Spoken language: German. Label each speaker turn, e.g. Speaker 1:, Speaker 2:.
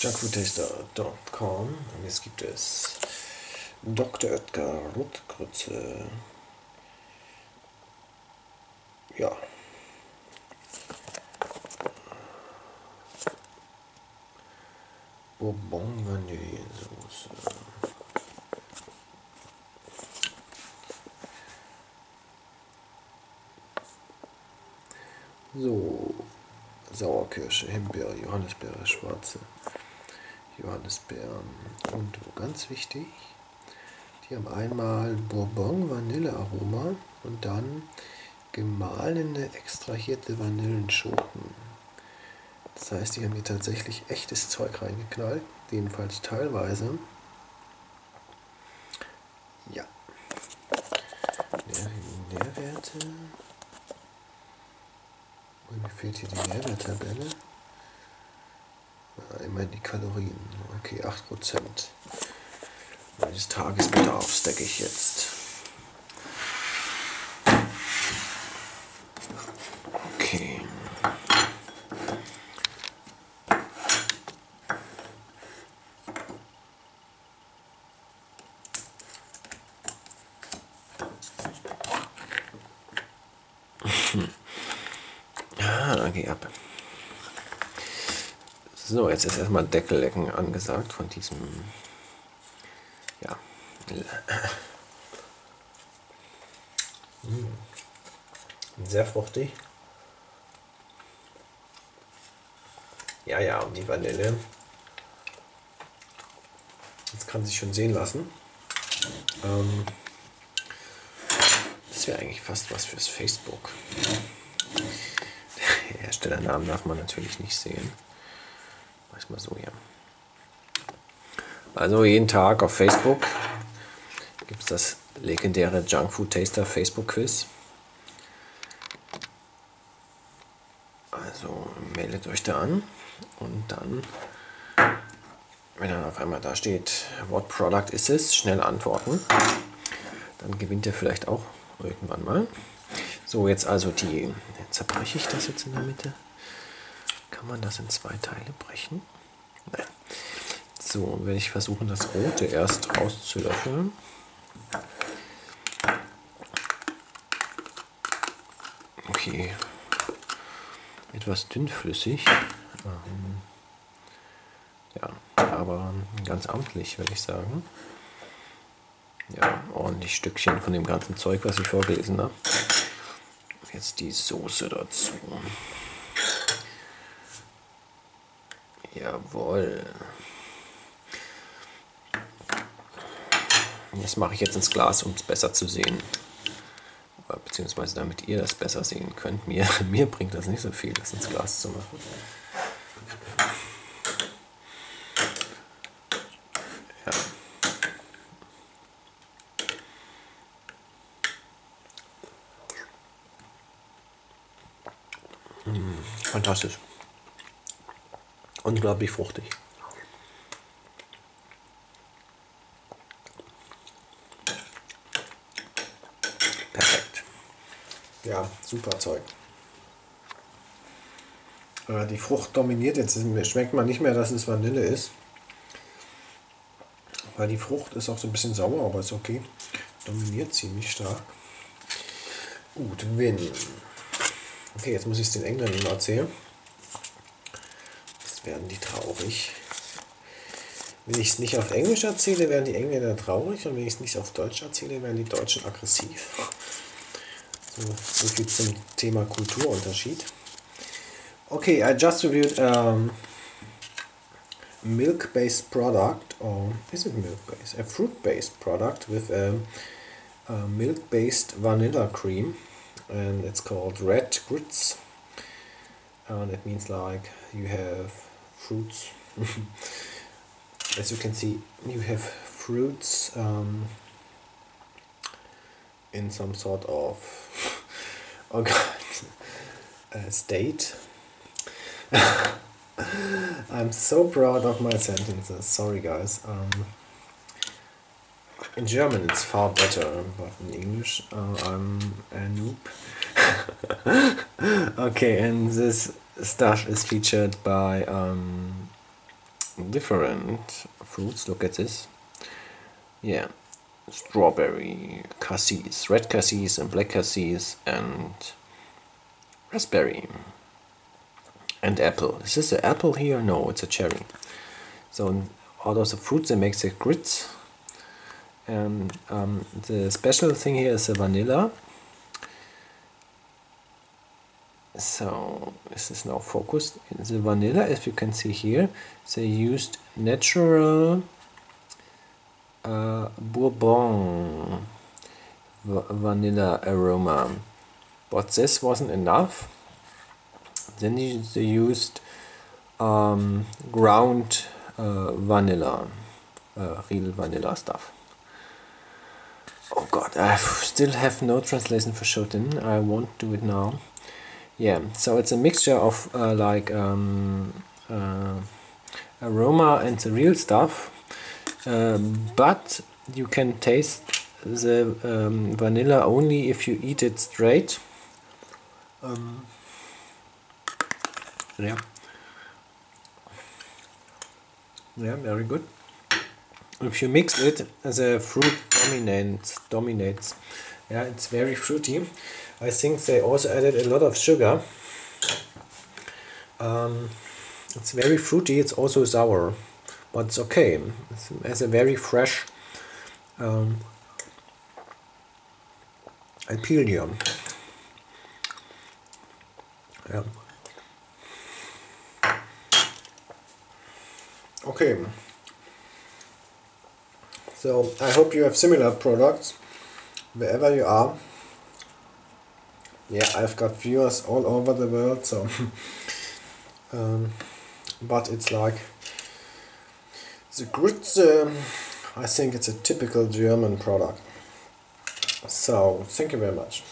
Speaker 1: junkfoodtaster.com und jetzt gibt es Dr. Oetker Rotgrütze. Ja. Bourbon Vanillesoße. So, Sauerkirsche, Himbeere, Johannisbeere, schwarze Johannisbeeren. Und ganz wichtig, die haben einmal Bourbon Vanillearoma und dann gemahlene, extrahierte Vanillenschoten. Das heißt, die haben hier tatsächlich echtes Zeug reingeknallt, jedenfalls teilweise. Ja. Nährwerte. Mir fehlt hier die Nährwerttabelle. Ja, immerhin die Kalorien. Okay, 8%. Meines Tagesbedarfs decke ich jetzt. Okay. Ah, geh ab. So, jetzt ist erstmal Deckellecken angesagt von diesem, ja, mm. sehr fruchtig. Ja, ja, und die Vanille. Das kann sich schon sehen lassen. Ähm, das wäre eigentlich fast was fürs Facebook. Herstellernamen darf man natürlich nicht sehen. Mal so hier. Also jeden Tag auf Facebook gibt es das legendäre Junk Food Taster Facebook Quiz. Also meldet euch da an und dann, wenn dann auf einmal da steht, what product is this, schnell antworten. Dann gewinnt ihr vielleicht auch irgendwann mal. So, jetzt also die, zerbreche ich das jetzt in der Mitte. Kann man das in zwei Teile brechen? Nein. So, werde ich versuchen, das Rote erst rauszulöffeln. Okay. Etwas dünnflüssig. Ähm, ja, aber ganz amtlich, würde ich sagen. Ja, ordentlich Stückchen von dem ganzen Zeug, was ich vorgelesen habe. Jetzt die Soße dazu. Jawohl. Das mache ich jetzt ins Glas, um es besser zu sehen. Beziehungsweise damit ihr das besser sehen könnt. Mir, mir bringt das nicht so viel, das ins Glas zu machen. Fantastisch. Unglaublich fruchtig. Perfekt. Ja, super Zeug. Äh, die Frucht dominiert jetzt. Schmeckt man nicht mehr, dass es Vanille ist. Weil die Frucht ist auch so ein bisschen sauer, aber ist okay. Dominiert ziemlich stark. Gut, Win. Okay, jetzt muss ich es den Engländern erzählen. Jetzt werden die traurig. Wenn ich es nicht auf Englisch erzähle, werden die Engländer traurig und wenn ich es nicht auf Deutsch erzähle, werden die Deutschen aggressiv. So, so viel zum Thema Kulturunterschied. Okay, I just reviewed um, milk-based product, or is it milk-based? A fruit-based product with a, a milk-based vanilla cream. and it's called red grits and it means like you have fruits. As you can see you have fruits um, in some sort of oh uh, state. I'm so proud of my sentences. Sorry guys. Um, in German it's far better, but in English uh, I'm a noob. okay, and this stuff is featured by um, different fruits. Look at this. Yeah, strawberry, cassis, red cassis and black cassis and raspberry and apple. Is this an apple here? No, it's a cherry. So out of the fruits they make the grits. And um, the special thing here is the vanilla. So this is now focused. In the vanilla, as you can see here, they used natural uh, bourbon vanilla aroma. But this wasn't enough. Then they used um, ground uh, vanilla, uh, real vanilla stuff. Oh god, I still have no translation for Shoten. I won't do it now. Yeah, so it's a mixture of uh, like um, uh, aroma and the real stuff, um, but you can taste the um, vanilla only if you eat it straight. Um, yeah. Yeah, very good. If you mix it, the fruit dominates. Dominates. Yeah, it's very fruity. I think they also added a lot of sugar. Um, it's very fruity. It's also sour, but it's okay. It has a very fresh um, appeal. Yeah. Okay. So I hope you have similar products wherever you are. Yeah, I've got viewers all over the world, so um, but it's like the grits. Um, I think it's a typical German product. So thank you very much.